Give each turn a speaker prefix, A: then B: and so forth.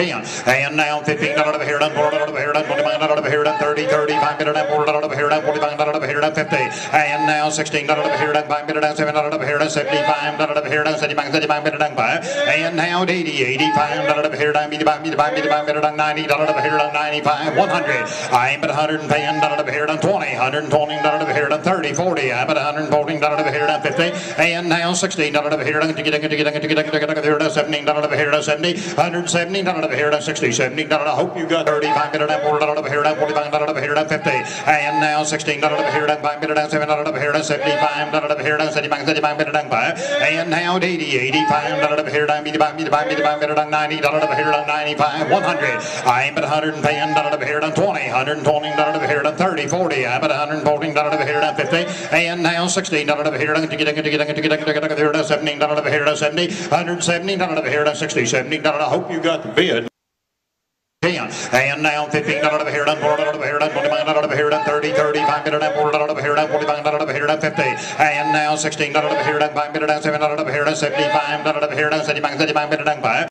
A: 10. And now 15 dollar of here done, 4 dollar of here done, 25 dollar of here done, 30, 35 minute and 4 dollar of here done, 45 dollar of here done, 50. And now 16 dollar of here done, 5 minute and 7 dollar of here done, 75 dollar of here done, 75, 75 minute and 5. And now 80, 85 dollar of here done, 85, 85, 85 minute and 90 dollar of here done, 95, 100. I'm at 110 dollar of here done, 20, 120 dollar of here done, 30, 40. I'm at 114 dollar of here done, 50. And now 16 dollar of here done, 17 dollar of here done, 70, 170 dollar of here done, 60, 70 dollar. I hope you got 35 minute and 4 dollar of here done, 45 dollar of here done, 50. And now 16 dollar of here done, 5 minute and 7 dollar of here done, 75 dollar of here done, 75, 75 minute and 5. And now 80, 85 dollar of here done, 85, 85, 85 minute and 90 dollar of here done, 95, 100. I'm at 110 dollar of here done, 20, 120 dollar of here done, 30, 40. I'm at 114 dollar of here done, 50. And now 16 dollar of here done, 17 dollar of here done, 70, 117 dollar of here done, 60, 70 dollar. I hope you got the bid. 10. And now 15 dollar over here done, 4 dollar over here done, 25 dollar over here done, 30, 35 minute and 4 dollar over here done, 45 dollar over here done, 50. And now 16 dollar over here done, 5 minute and 7 dollar over here done, 75 dollar over here done, 75, 75 minute and 5.